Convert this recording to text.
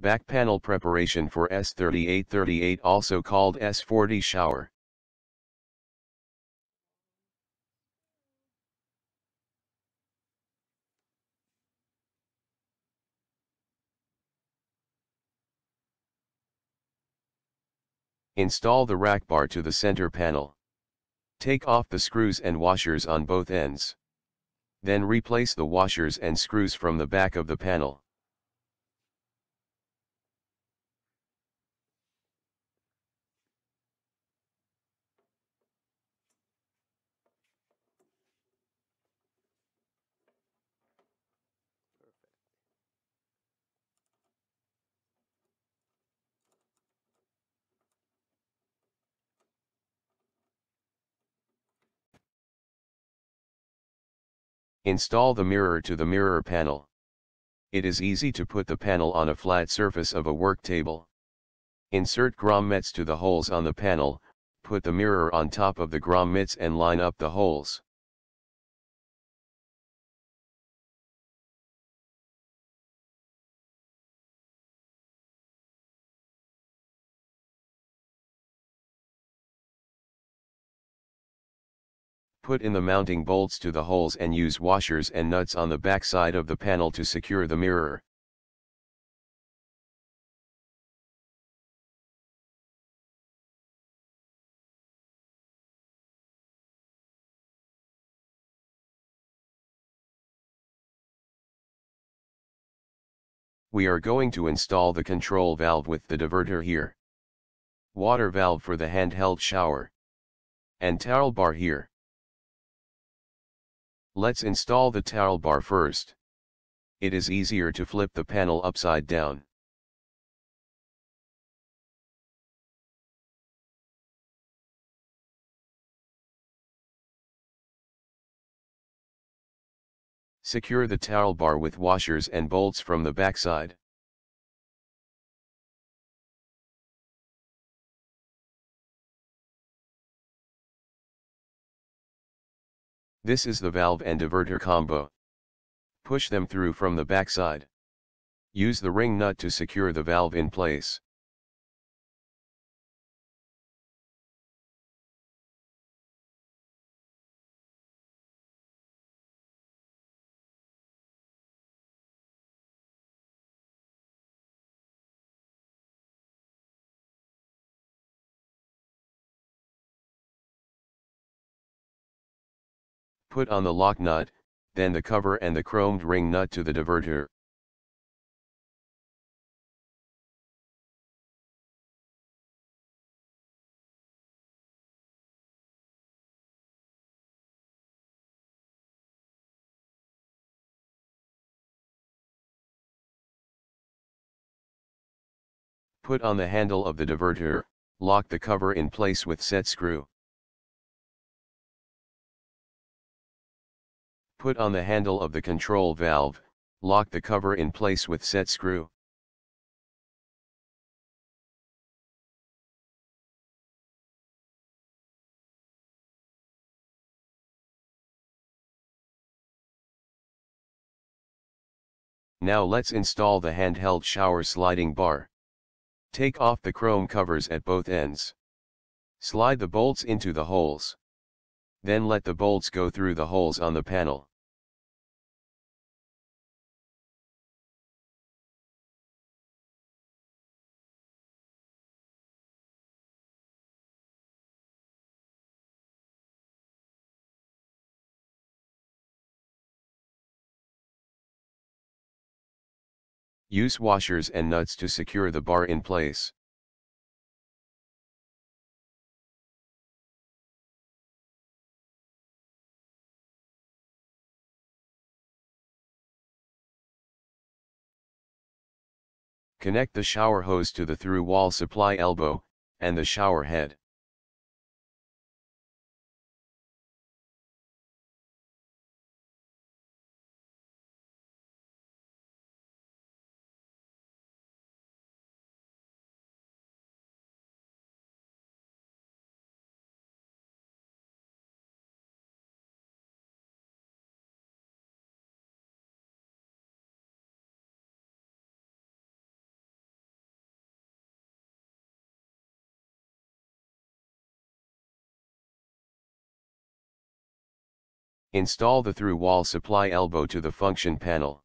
Back panel preparation for S3838 also called S40 shower. Install the rack bar to the center panel. Take off the screws and washers on both ends. Then replace the washers and screws from the back of the panel. Install the mirror to the mirror panel. It is easy to put the panel on a flat surface of a work table. Insert grommets to the holes on the panel, put the mirror on top of the grommets and line up the holes. Put in the mounting bolts to the holes and use washers and nuts on the back side of the panel to secure the mirror. We are going to install the control valve with the diverter here. Water valve for the handheld shower. And towel bar here. Let's install the towel bar first. It is easier to flip the panel upside down. Secure the towel bar with washers and bolts from the backside. This is the valve and diverter combo. Push them through from the backside. Use the ring nut to secure the valve in place. Put on the lock nut, then the cover and the chromed ring nut to the diverter. Put on the handle of the diverter, lock the cover in place with set screw. Put on the handle of the control valve, lock the cover in place with set screw. Now let's install the handheld shower sliding bar. Take off the chrome covers at both ends. Slide the bolts into the holes. Then let the bolts go through the holes on the panel. Use washers and nuts to secure the bar in place. Connect the shower hose to the through wall supply elbow, and the shower head. Install the through wall supply elbow to the function panel.